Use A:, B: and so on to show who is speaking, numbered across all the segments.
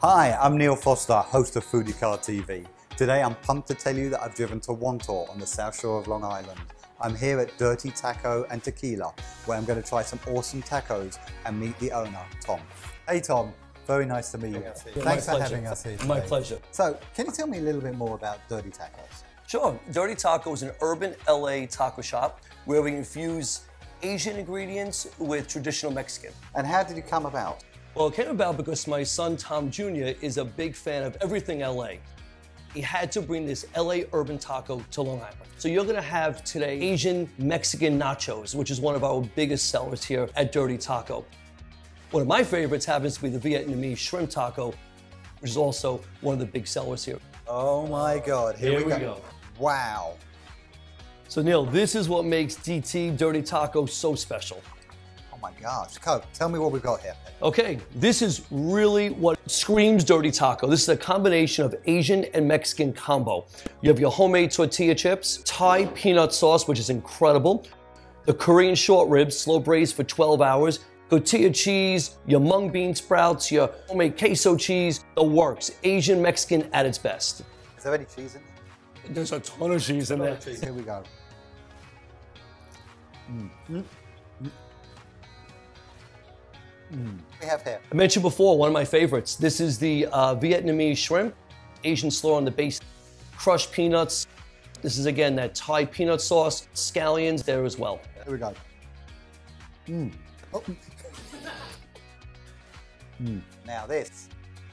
A: Hi, I'm Neil Foster, host of Foodie Card TV. Today I'm pumped to tell you that I've driven to Wantagh on the south shore of Long Island. I'm here at Dirty Taco and Tequila, where I'm going to try some awesome tacos and meet the owner, Tom. Hey Tom, very nice to meet you. Thanks
B: My
A: for
B: pleasure.
A: having us here.
B: My pleasure.
A: So, can you tell me a little bit more about Dirty Tacos?
B: Sure. Dirty Taco is an urban LA taco shop where we infuse Asian ingredients with traditional Mexican.
A: And how did you come about?
B: Well, it came about because my son Tom Jr. is a big fan of everything LA. He had to bring this LA urban taco to Long Island. So you're gonna have today Asian Mexican nachos, which is one of our biggest sellers here at Dirty Taco. One of my favorites happens to be the Vietnamese shrimp taco, which is also one of the big sellers here.
A: Oh my God, here,
B: Here
A: we,
B: we
A: go.
B: go.
A: Wow.
B: So Neil, this is what makes DT Dirty Taco so special.
A: Oh my gosh. Co, tell me what we've got here.
B: Okay, this is really what screams Dirty Taco. This is a combination of Asian and Mexican combo. You have your homemade tortilla chips, Thai peanut sauce, which is incredible, the Korean short ribs, slow braised for 12 hours, tortilla cheese, your mung bean sprouts, your homemade queso cheese, the works. Asian Mexican at its best.
A: Is there any cheese in there?
B: There's a ton of cheese in there.
A: Here we go. Mm. Mm. Mm. We have here.
B: I mentioned before, one of my favorites. This is the uh, Vietnamese shrimp, Asian slaw on the base, crushed peanuts. This is again that Thai peanut sauce, scallions there as well.
A: Here we go. Mm. Oh. Mm. Now this.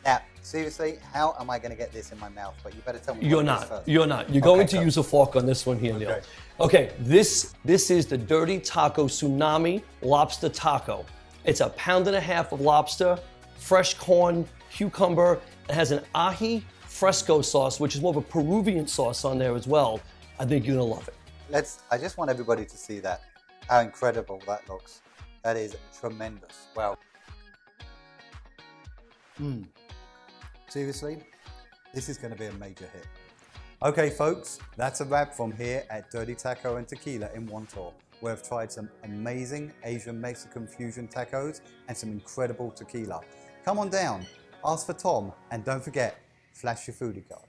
A: Now, seriously, how am I going to get this in my mouth? But you better tell me.
B: You're
A: what it is
B: not. You're not. You're going to
A: go.
B: use a fork on this one here, Neil.
A: Okay.
B: Okay, this this is the Dirty Taco Tsunami Lobster Taco. It's a pound and a half of lobster, fresh corn, cucumber. It has an ají fresco sauce, which is more of a Peruvian sauce on there as well. I think you're gonna love it.
A: Let's. I just want everybody to see that. How incredible that looks. That is tremendous. Wow. Mm. Seriously, this is going to be a major hit. Okay, folks, that's a wrap from here at Dirty Taco and Tequila in Wantagh, where I've tried some amazing Asian Mexican fusion tacos and some incredible tequila. Come on down, ask for Tom, and don't forget, flash your foodie card.